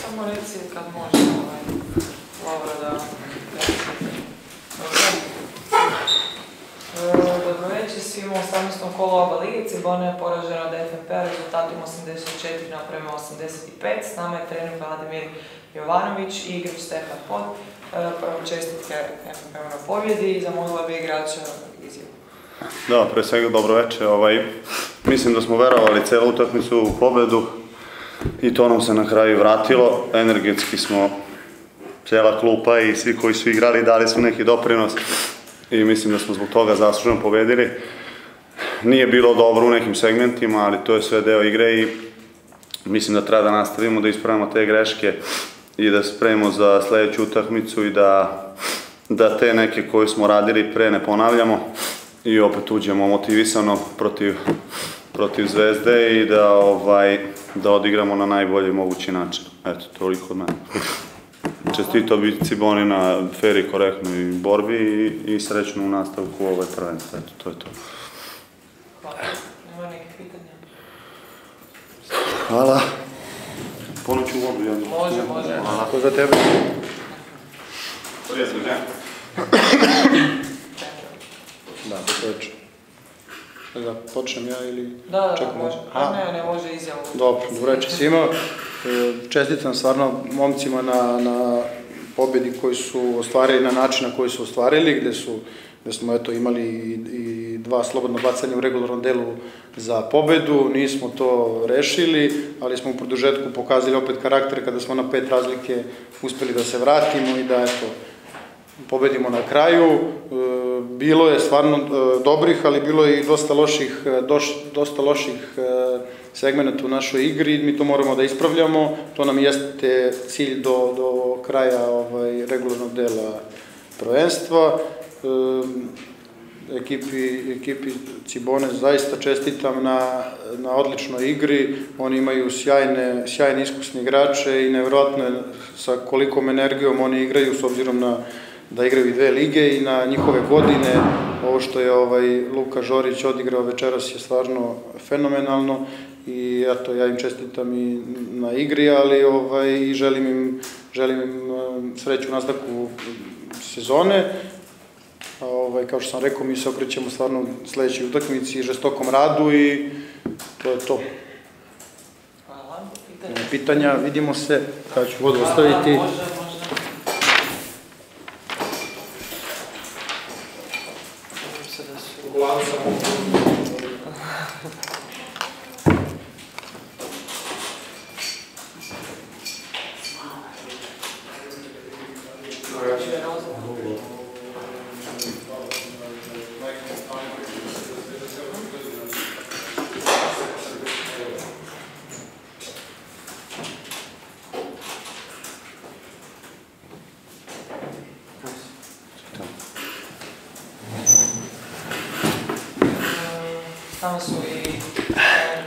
Samo reci kad može ovaj, Laura da... E, Dobro večer svima u 18. kolu oba ligi. Cibona je poražena od FNP-a rezultatom 84 naprema 85. S nama je trener Vladimir Jovanović i igrač Stefan Pod. E, Prvo čestitke FNP-u na pobjedi i zamolila bi igrača izjavu. Da, pre svega dobro večer. Ovaj, mislim da smo verovali celu utakmicu u pobedu i to nam se na kraju vratilo. Energetski smo cijela klupa i svi koji su igrali dali su neki doprinos i mislim da smo zbog toga zasluženo pobedili. Nije bilo dobro u nekim segmentima, ali to je sve deo igre i mislim da treba da nastavimo da ispravimo te greške i da spremimo za sledeću utakmicu i da, da te neke koje smo radili pre ne ponavljamo i opet uđemo motivisano protiv, protiv Zvezde i da ovaj da odigramo na najbolji mogući način. Eto, toliko od mene. Čestito bi Ciboni na fair i korektnoj borbi i, i srećno u nastavku ove prvenstva. Eto, to je to. Hvala. Nema nekih pitanja? Hvala. Ponoću u vodu, ja. Može, može. Hvala. To za tebe. Prijatno, ne? Da, počnem ja ili... Da, da, Ček, da, može. A, Ne, ne, može izjavu. Dobro, dobro večer svima. E, Čestitam stvarno momcima na, na pobjedi koji su ostvarili na način na koji su ostvarili, gde su gde smo eto imali i, i dva slobodno bacanja u regularnom delu za pobedu, nismo to rešili, ali smo u produžetku pokazali opet karakter kada smo na pet razlike uspeli da se vratimo i da eto pobedimo na kraju. E, Bilo je stvarno e, dobrih, ali bilo je i dosta loših, e, dosta loših segmenta u našoj igri, mi to moramo da ispravljamo, to nam jeste cilj do, do kraja ovaj, regularnog dela prvenstva. Ekipi, ekipi Cibone zaista čestitam na, na odličnoj igri, oni imaju sjajne, sjajne iskusne igrače i nevjerojatno je sa kolikom energijom oni igraju s obzirom na da igraju i dve lige i na njihove godine. Ovo što je ovaj Luka Žorić odigrao večeras je stvarno fenomenalno i eto ja im čestitam i na igri, ali ovaj i želim im želim im um, sreću u nastavku sezone. A, ovaj kao što sam rekao mi se okrećemo stvarno sledećoj utakmici žestokom radu i to je to. Hvala. Pitanja, vidimo se, kada ću vodu ostaviti. Tamo su i e,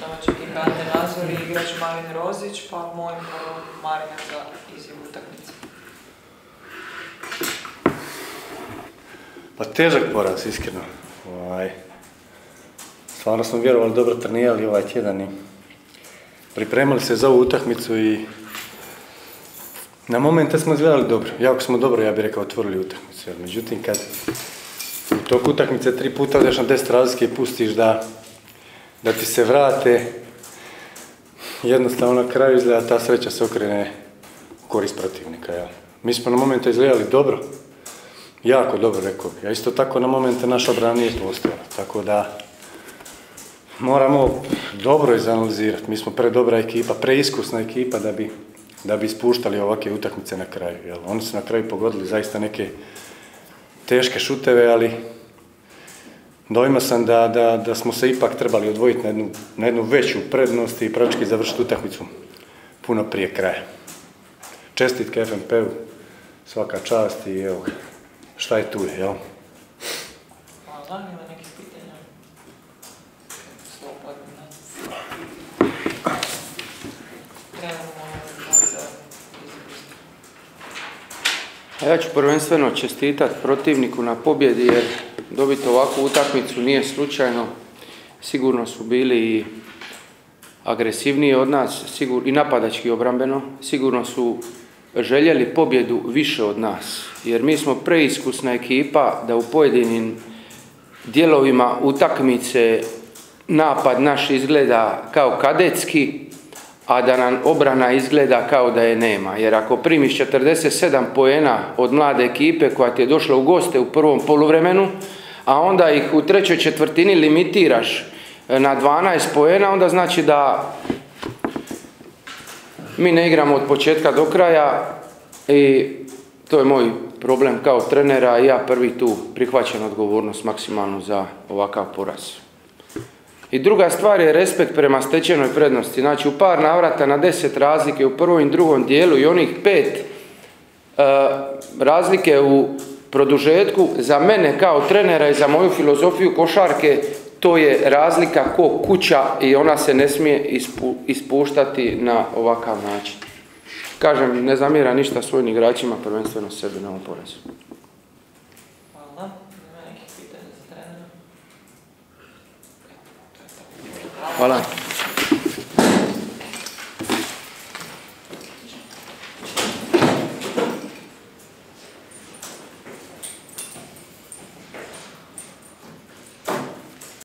domaći ekipe Ante Nazor i igrač Marin Rozić, pa molim Marina za izjavu utakmice. Pa težak poraz, iskreno. Ovaj, stvarno smo vjerovali, dobro trenirali ovaj tjedan i pripremali se za ovu utakmicu i na momente smo izgledali dobro. Jako smo dobro, ja bih rekao, otvorili utakmicu. Međutim, kad u toku utakmice tri puta odeš na 10 razlike i pustiš da, da ti se vrate, jednostavno na kraju izgleda ta sreća se okrene u korist protivnika. Ja. Mi smo na momente izgledali dobro, jako dobro rekao bih. A isto tako na momente naša obrana nije postojala. Tako da moramo dobro izanalizirati. Mi smo predobra ekipa, preiskusna ekipa da bi, da bi ispuštali ovakve utakmice na kraju. Jel? Oni su na kraju pogodili zaista neke teške šuteve, ali dojma sam da, da, da smo se ipak trebali odvojiti na jednu, na jednu veću prednost i praktički završiti utakmicu puno prije kraja. Čestitke FNP-u, svaka čast i evo šta je tu je, jel? Hvala, ima nekih pitanja? Ja ću prvenstveno čestitati protivniku na pobjedi jer dobiti ovakvu utakmicu nije slučajno. sigurno su bili i agresivniji od nas sigur, i napadački obrambeno, sigurno su željeli pobjedu više od nas. Jer mi smo preiskusna ekipa da u pojedinim dijelovima utakmice napad naš izgleda kao kadetski, a da nam obrana izgleda kao da je nema. Jer ako primiš 47 poena od mlade ekipe koja ti je došla u goste u prvom poluvremenu, a onda ih u trećoj četvrtini limitiraš na 12 poena, onda znači da mi ne igramo od početka do kraja i to je moj problem kao trenera i ja prvi tu prihvaćam odgovornost maksimalno za ovakav poraz. I druga stvar je respekt prema stečenoj prednosti. Znači u par navrata na deset razlike u prvom i drugom dijelu i onih pet e, razlike u produžetku za mene kao trenera i za moju filozofiju košarke to je razlika ko kuća i ona se ne smije ispu, ispuštati na ovakav način. Kažem, ne zamjera ništa svojim igračima, prvenstveno sebi na ovom porazu. Hvala. Ima nekih pitanja za trenera? Hvala.